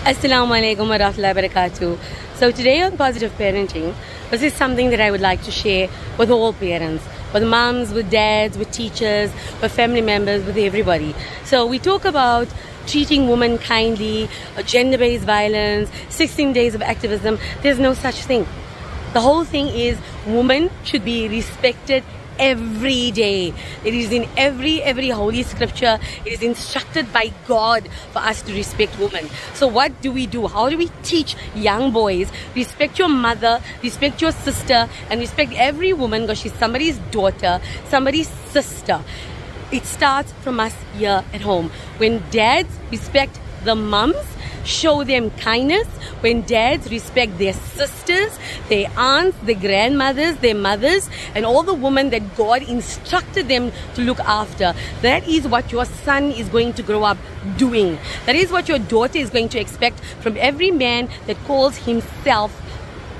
Assalamu alaikum wa rahmatullahi. So today on Positive Parenting, this is something that I would like to share with all parents, with moms, with dads, with teachers, with family members, with everybody. So we talk about treating women kindly, uh, gender-based violence, 16 days of activism. There's no such thing. The whole thing is women should be respected every day. It is in every every holy scripture. It is instructed by God for us to respect women. So what do we do? How do we teach young boys respect your mother, respect your sister, and respect every woman because she's somebody's daughter, somebody's sister. It starts from us here at home. When dads respect the mums, show them kindness, when dads respect their sisters, their aunts, their grandmothers, their mothers, and all the women that God instructed them to look after, that is what your son is going to grow up doing. That is what your daughter is going to expect from every man that calls himself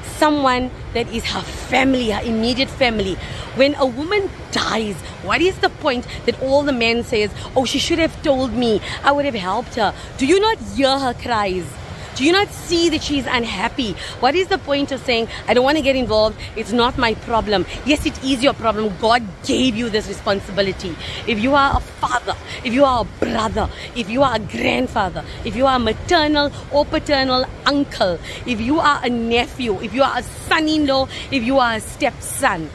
someone that is her family, her immediate family. When a woman dies, what is the point that all the men says, oh, she should have told me, I would have helped her. Do you not hear her cries? Do you not see that she's unhappy? What is the point of saying, I don't want to get involved? It's not my problem. Yes, it is your problem. God gave you this responsibility. If you are a father, if you are a brother, if you are a grandfather, if you are a maternal or paternal uncle, if you are a nephew, if you are a son-in-law, if you are a stepson,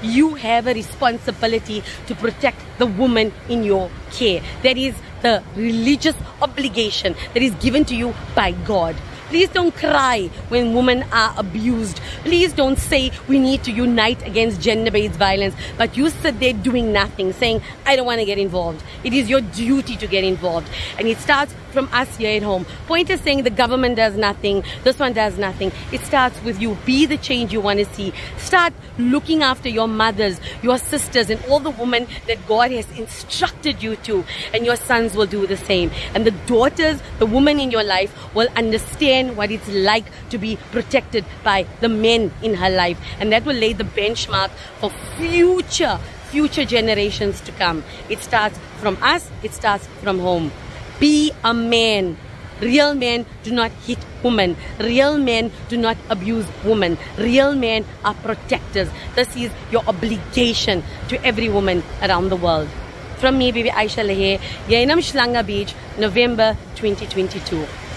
you have a responsibility to protect the woman in your care. That is the religious obligation that is given to you by God. Please don't cry when women are abused. Please don't say we need to unite against gender-based violence, but you sit there doing nothing, saying, I don't want to get involved. It is your duty to get involved. And it starts from us here at home. Point is saying the government does nothing, this one does nothing. It starts with you. Be the change you want to see. Start looking after your mothers, your sisters, and all the women that God has instructed you to. And your sons will do the same. And the daughters, the women in your life will understand what it's like to be protected by the men in her life. And that will lay the benchmark for future future generations to come. It starts from us, it starts from home. Be a man. Real men do not hit women. Real men do not abuse women. Real men are protectors. This is your obligation to every woman around the world. From me, Bibi Aysha Laher, Yainam Shlanga Beach, November 2022.